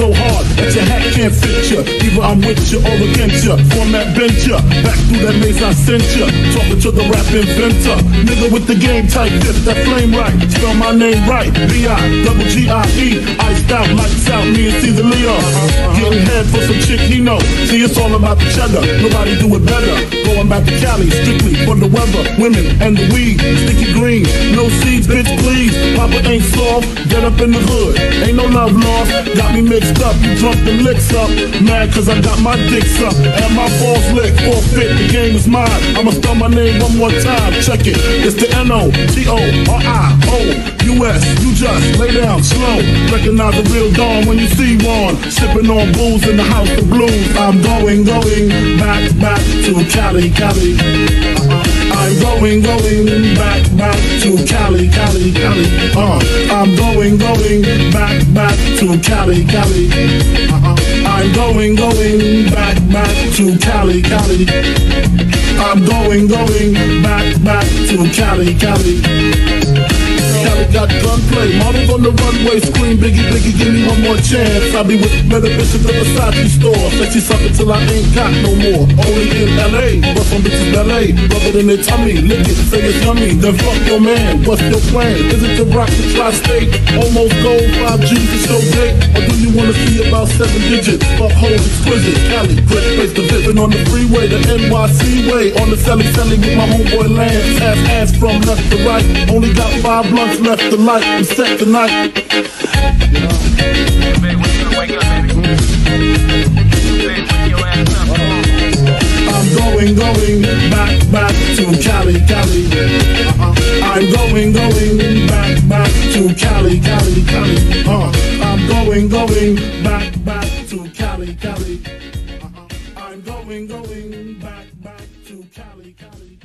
so hard that your hat can't fit ya. Either I'm with ya or against ya. Format bent. Back through that maze I sent ya. Talking to the rap inventor. Nigga with the game type. Dip that flame right. Spell my name right. B-I, double G-I-E. Iced out, lights out. Me and Caesar Leo. Getting head for some chick he know. See, it's all about the cheddar. Nobody do it better. Going back to Cali strictly for the weather, women, and the weed. Sticky green, no seeds, Papa ain't soft, get up in the hood. Ain't no love lost, got me mixed up. You drunk the licks up. Mad cause I got my dicks up. And my balls lick, forfeit, the game is mine. I'ma spell my name one more time, check it. It's the N-O-T-O-R-I-O-U-S. You just lay down slow. Recognize the real dawn when you see one. Sipping on booze in the house of blues. I'm going, going back, back to Cali, Cali. Uh-uh. I'm going, going back, back to Cali. To Cali, Cali. Uh-uh. I'm going, going back, back to Cali, Cali. I'm going, going back, back to Cali, Cali. Cali got gunplay, models on the runway, scream Biggie, Biggie, one chance. I'll be with at the Versace store. Sexy sucker till I ain't got no more. Only in LA, but some bitches ballet. Rub it in their tummy, lick it, say it's yummy. Then fuck your man, what's your plan? Is it to rock the tri-state? Almost gold, 5 G's to show date? Or do you wanna see about seven digits? Fuck hoes, exquisite, Cali, great place to visit on the freeway, the NYC way. On the celly celly with my homeboy Lance. Ass ass from left to right. Only got five blunts left to light. I'm set tonight. I'm going, going back, back to Cali, Cali. I'm going, going back, back to Cali, Cali, Cali. Uh, I'm going, going back, back to Cali, Cali. Uh-uh. I'm going, going back, back to Cali, Cali.